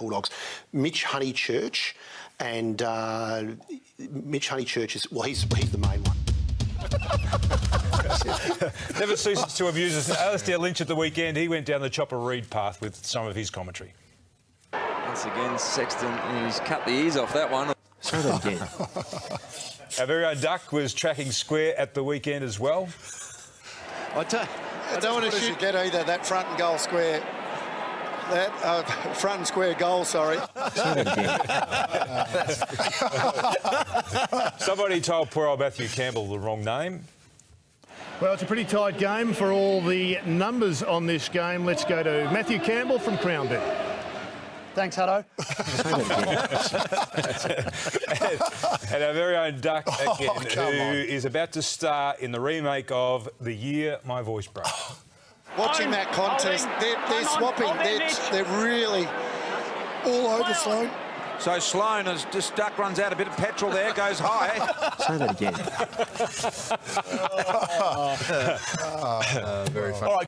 Bulldogs. Mitch Honeychurch, and uh, Mitch Honeychurch is well, he's he's the main one. Never ceases to amuse us. Alastair Lynch at the weekend, he went down the Chopper Read path with some of his commentary. Once again, Sexton, he's cut the ears off that one. Say that again. Our very own Duck was tracking square at the weekend as well. I don't, I don't want to shoot. get either that front and goal square. That uh, front and square goal, sorry. Say that again. Somebody told poor old Matthew Campbell the wrong name. Well, it's a pretty tight game for all the numbers on this game. Let's go to Matthew Campbell from Crown Bet. Thanks, Hutto. and, and our very own Duck Oh, again, come who on. is about to star in the remake of The Year My Voice Broke. Watching that contest, they're, they're swapping. They're, they're really all over Sloane. So Sloane, as just Duck runs out a bit of petrol there, goes high. Say that again. Oh, very funny.